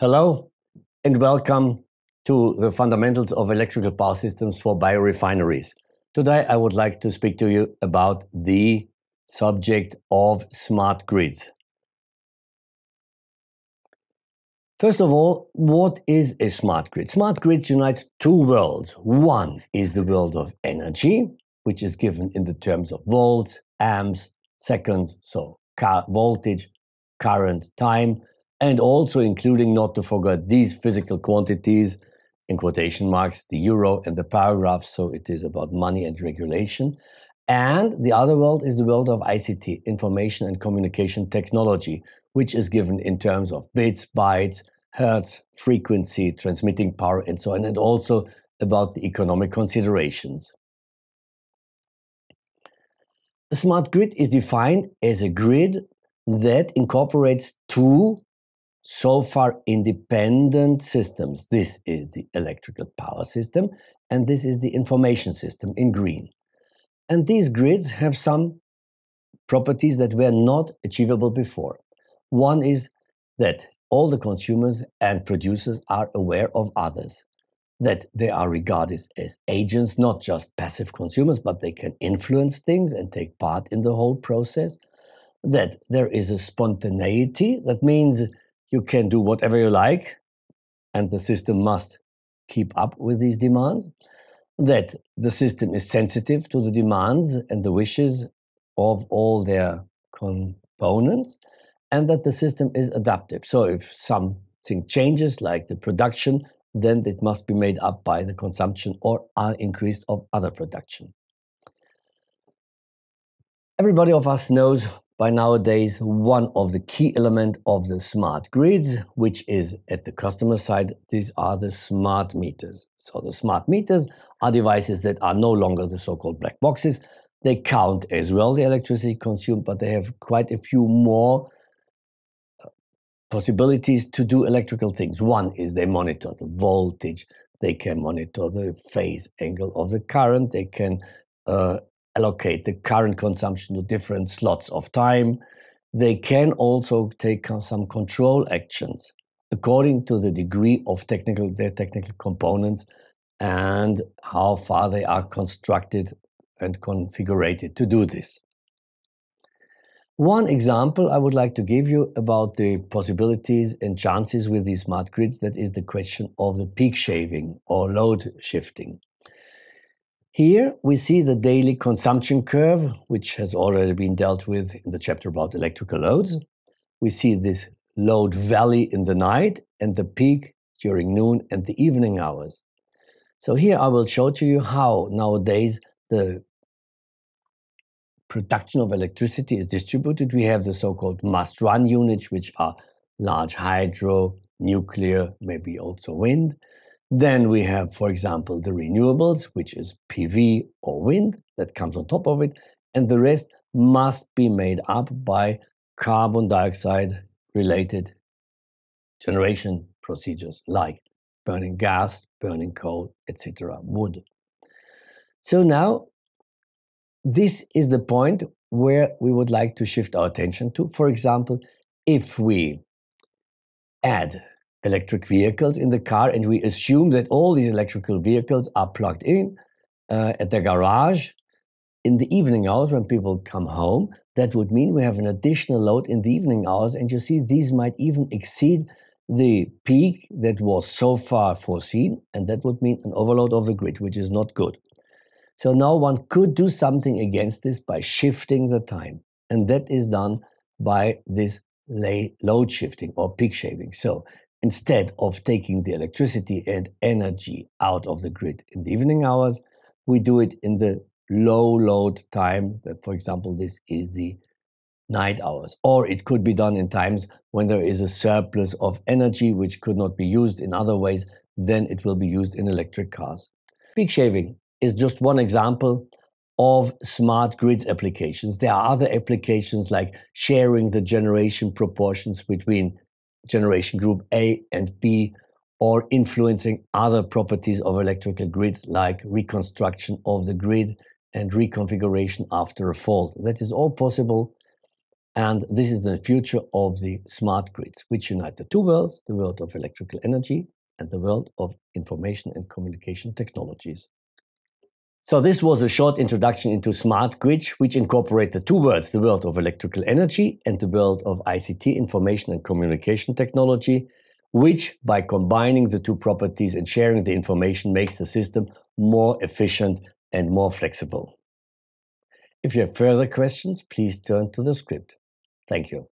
Hello and welcome to the fundamentals of electrical power systems for biorefineries. Today I would like to speak to you about the subject of smart grids. First of all, what is a smart grid? Smart grids unite two worlds. One is the world of energy, which is given in the terms of volts, amps, seconds, so voltage, current, time, and also including not to forget these physical quantities in quotation marks, the euro and the paragraph, so it is about money and regulation. And the other world is the world of ICT, information and communication technology, which is given in terms of bits, bytes, hertz, frequency, transmitting power, and so on, and also about the economic considerations. A smart grid is defined as a grid that incorporates two so far independent systems. This is the electrical power system, and this is the information system in green. And these grids have some properties that were not achievable before. One is that all the consumers and producers are aware of others, that they are regarded as agents, not just passive consumers, but they can influence things and take part in the whole process, that there is a spontaneity, that means you can do whatever you like, and the system must keep up with these demands. That the system is sensitive to the demands and the wishes of all their components, and that the system is adaptive. So if something changes, like the production, then it must be made up by the consumption or an increase of other production. Everybody of us knows by nowadays one of the key element of the smart grids, which is at the customer side, these are the smart meters. So the smart meters are devices that are no longer the so-called black boxes. They count as well the electricity consumed, but they have quite a few more uh, possibilities to do electrical things. One is they monitor the voltage, they can monitor the phase angle of the current, they can uh, allocate the current consumption to different slots of time. They can also take some control actions according to the degree of technical their technical components and how far they are constructed and configured to do this. One example I would like to give you about the possibilities and chances with these smart grids that is the question of the peak shaving or load shifting. Here we see the daily consumption curve, which has already been dealt with in the chapter about electrical loads. We see this load valley in the night and the peak during noon and the evening hours. So here I will show to you how nowadays the production of electricity is distributed. We have the so-called must-run units, which are large hydro, nuclear, maybe also wind. Then we have, for example, the renewables, which is PV or wind that comes on top of it. And the rest must be made up by carbon dioxide related generation procedures like burning gas, burning coal, etc., wood. So now, this is the point where we would like to shift our attention to. For example, if we add electric vehicles in the car, and we assume that all these electrical vehicles are plugged in uh, at the garage in the evening hours when people come home. That would mean we have an additional load in the evening hours, and you see these might even exceed the peak that was so far foreseen, and that would mean an overload of the grid, which is not good. So now one could do something against this by shifting the time, and that is done by this load shifting or peak shaving. So Instead of taking the electricity and energy out of the grid in the evening hours, we do it in the low load time. For example, this is the night hours. Or it could be done in times when there is a surplus of energy which could not be used in other ways, then it will be used in electric cars. Peak shaving is just one example of smart grids applications. There are other applications like sharing the generation proportions between generation group A and B, or influencing other properties of electrical grids like reconstruction of the grid and reconfiguration after a fault. That is all possible. And this is the future of the smart grids, which unite the two worlds the world of electrical energy and the world of information and communication technologies. So, this was a short introduction into smart grids, which incorporate the two worlds the world of electrical energy and the world of ICT, information and communication technology, which, by combining the two properties and sharing the information, makes the system more efficient and more flexible. If you have further questions, please turn to the script. Thank you.